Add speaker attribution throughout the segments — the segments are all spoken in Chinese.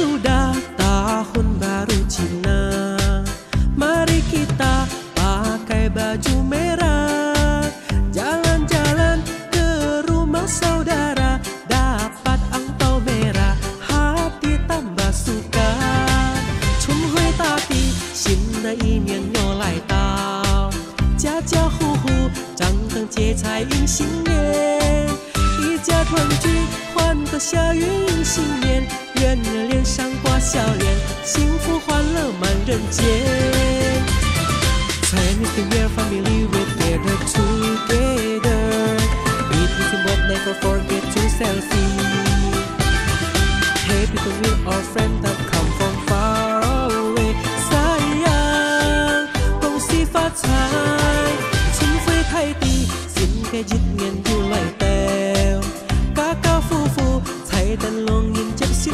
Speaker 1: sudah tahun baru Cina Mari kita pakai baju merah Jalan-jalan ke rumah saudara Dapat angpau merah hati tambah suka 春回大地，新的一年又来到，家家户户张灯结彩迎新年，一家团聚欢歌笑语迎新年，人人脸上挂笑脸，幸福欢乐满人间。Chinese New Year family will gather together, eat with but never forget to selfie. Happy to meet our friend that come from far away. sayang，恭喜发财，春飞太地，新嘅一年又来到，户彩灯笼迎接新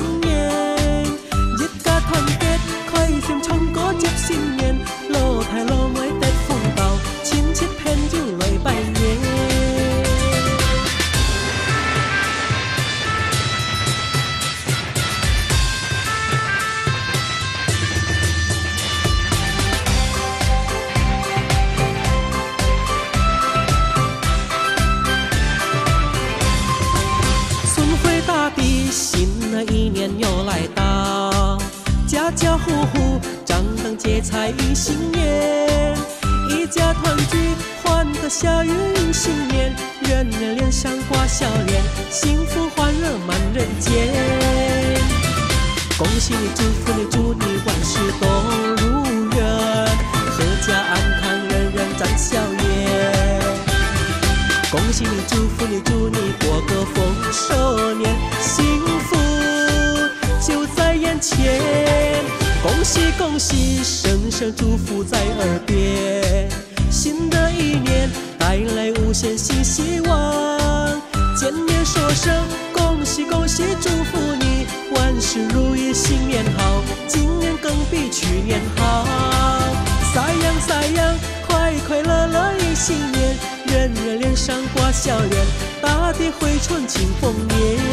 Speaker 1: 新的一年又来到，家家户户张灯结彩迎新年，一家团聚欢歌笑语迎新年，人人脸上挂笑脸，幸福欢乐满人间。恭喜你，祝福你，祝你万事都如愿，阖家安康，人人展笑颜。恭喜你，祝福你，祝你过个丰收年，幸福恭喜恭喜，声声祝福在耳边。新的一年带来无限新希望，见面说声恭喜恭喜，祝福你万事如意，新年好，今年更比去年好。撒样撒样，快快乐乐迎新年，人人脸上挂笑脸，大地回春庆丰年。